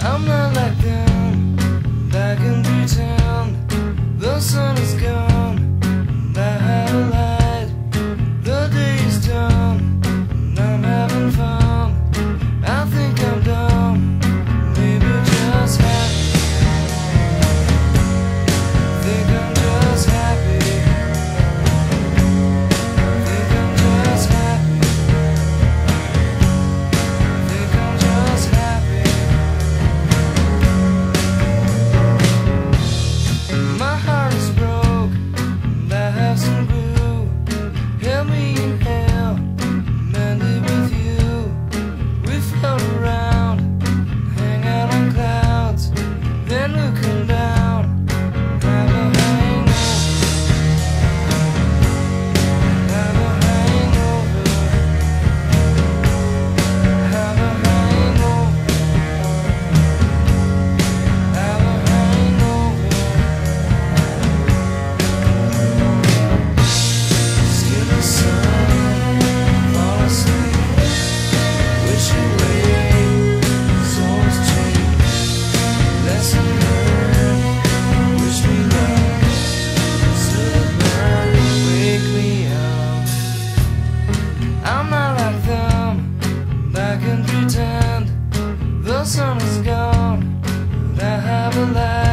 I'm not like them. Back in is gone. can pretend the sun is gone, but I have a light.